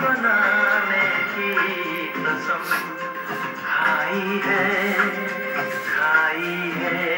बनाने की कसम। खाई है खाई है।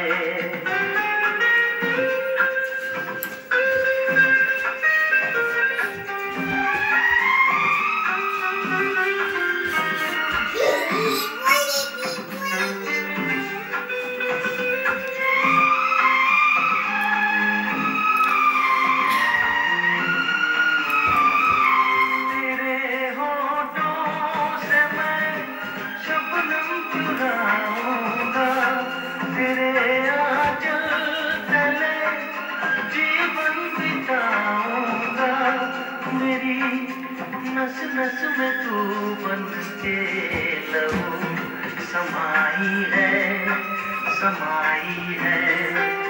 नस नस में तू बन के लहू समाई है समाई है।